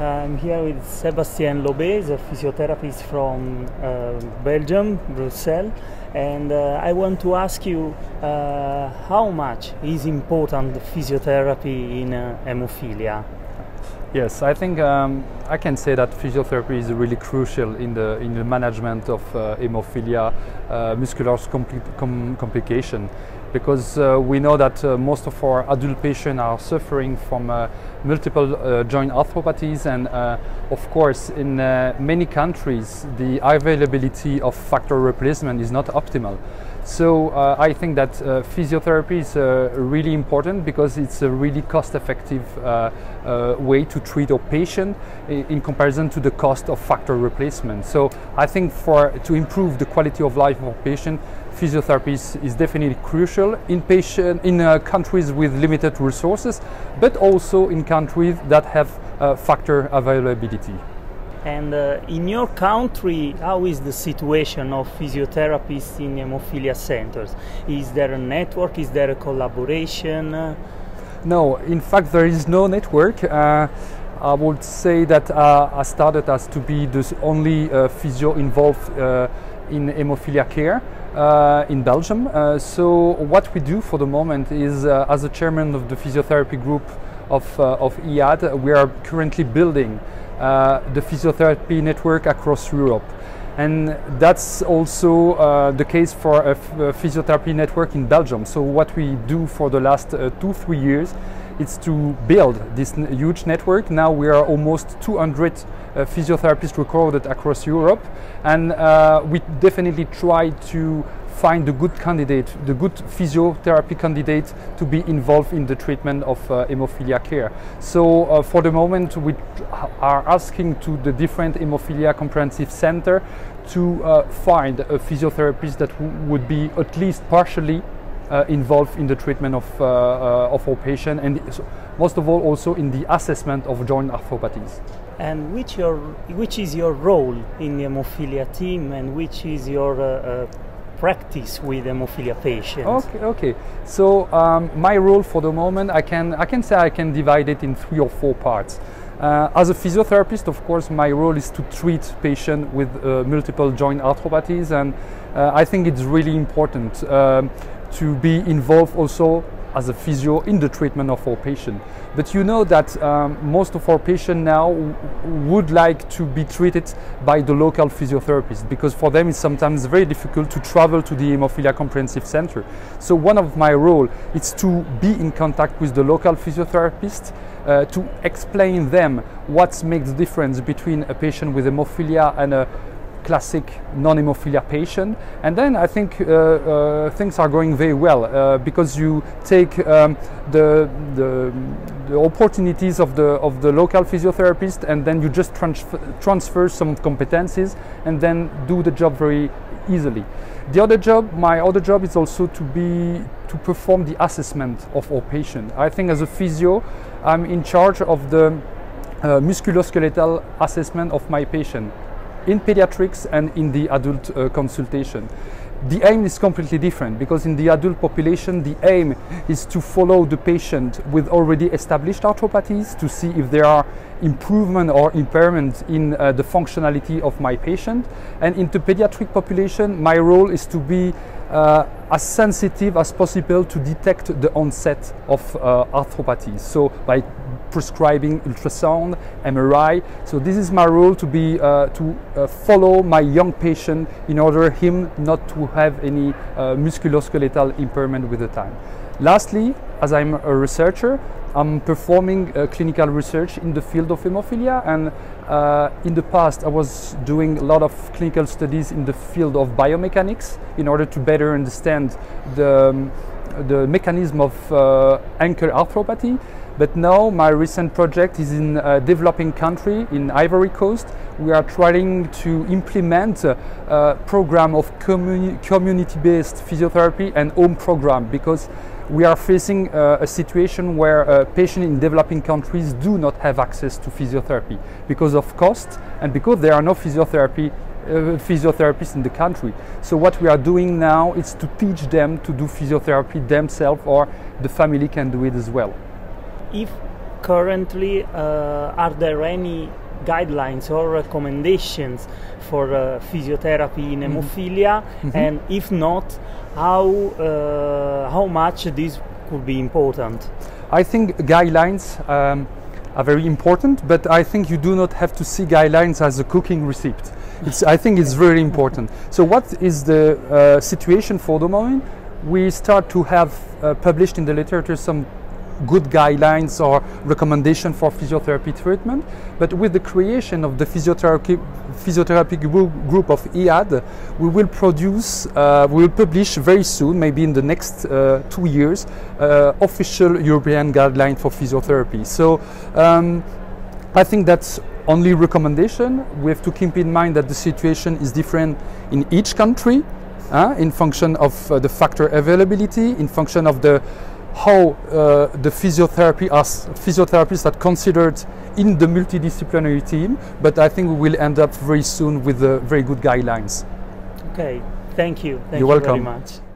I'm here with Sébastien Lobet, a physiotherapist from uh, Belgium, Brussels, and uh, I want to ask you uh, how much is important physiotherapy in uh, hemophilia? Yes, I think um, I can say that physiotherapy is really crucial in the in the management of uh, hemophilia uh, muscular com complication because uh, we know that uh, most of our adult patients are suffering from uh, multiple uh, joint arthropathies and of course in many countries the availability of factor replacement is not optimal. So uh, I think that uh, physiotherapy is uh, really important because it's a really cost-effective uh, uh, way to treat a patient in comparison to the cost of factor replacement. So I think for to improve the quality of life of a patient, physiotherapy is, definitely crucial in patient in uh, countries with limited resources, but also in countries that have factor availability. And uh, in your country, how is the situation of physiotherapists in hemophilia centers? Is there a network? Is there a collaboration? No, in fact, there is no network. Uh, I would say that uh, I started as to be the only uh, physio involved uh, in hemophilia care. Uh, in Belgium. Uh, so what we do for the moment is, uh, as a chairman of the physiotherapy group of, of EAHAD, we are currently building uh, the physiotherapy network across Europe. And that's also uh, the case for a, physiotherapy network in Belgium. So what we do for the last uh, two, three years is to build this huge network. Now we are almost 200 uh, physiotherapists recorded across Europe. And uh, we definitely try to find the good candidate, the good physiotherapy candidate to be involved in the treatment of uh, hemophilia care. So uh, for the moment we are asking to the different hemophilia comprehensive center to uh, find a physiotherapist that would be at least partially uh, involved in the treatment of, uh, of our patient and most of all also in the assessment of joint arthropathies. And which, your, which is your role in the hemophilia team and which is your practice with hemophilia patients? Okay, okay. So um, my role for the moment, I can I can say I can divide it in three or four parts. Uh, as a physiotherapist, of course, my role is to treat patients with uh, multiple joint arthropathies, and uh, I think it's really important um, to be involved also as a physio in the treatment of our patient. But you know that um, most of our patients now would like to be treated by the local physiotherapist because for them it's sometimes very difficult to travel to the hemophilia comprehensive center. So one of my role is to be in contact with the local physiotherapist uh, to explain them what makes the difference between a patient with hemophilia and a classic non-hemophilia patient. And then I think uh, uh, things are going very well uh, because you take um, the, the, the, opportunities of the, of the local physiotherapist and then you just transfer, transfer some competencies and then do the job very easily. The other job, my other job is also to be to perform the assessment of our patient. I think as a physio, I'm in charge of the uh, musculoskeletal assessment of my patient in pediatrics and in the adult uh, consultation. The aim is completely different because in the adult population, the aim is to follow the patient with already established arthropathies to see if there are improvement or impairment in uh, the functionality of my patient. And in the pediatric population, my role is to be uh, as sensitive as possible to detect the onset of uh, arthropathies. So by prescribing ultrasound, MRI. So this is my role to be uh, to uh, follow my young patient in order him not to have any uh, musculoskeletal impairment with the time. Lastly, as I'm a researcher, I'm performing uh, clinical research in the field of hemophilia and uh, in the past I was doing a lot of clinical studies in the field of biomechanics in order to better understand the, um, the mechanism of uh, ankle arthropathy but now my recent project is in a developing country in Ivory Coast. We are trying to implement a, a program of communi community-based physiotherapy and home program because we are facing a situation where uh, patients in developing countries do not have access to physiotherapy because of cost and because there are no physiotherapy uh, physiotherapists in the country. So what we are doing now is to teach them to do physiotherapy themselves or the family can do it as well if currently, uh, are there any guidelines or recommendations for uh, physiotherapy in hemophilia? And if not, how uh, how much this could be important? I think guidelines um, are very important, but I think you do not have to see guidelines as a cooking receipt It's, I think it's very important. So, what is the uh, situation for the moment? We start to have uh, published in the literature some good guidelines or recommendation for physiotherapy treatment, but with the creation of the physiotherapy physiotherapy group, of EAHAD, we will produce, uh, we will publish very soon, maybe in the next uh, two years, uh, official European guideline for physiotherapy. So. Um, I think that's only recommendation. We have to keep in mind that the situation is different in each country, uh, in function of uh, the factor availability, in function of the how uh, the physiotherapy as physiotherapists are considered in the multidisciplinary team. But I think we will end up very soon with uh, very good guidelines. Okay, thank you. Thank You're you very welcome. much.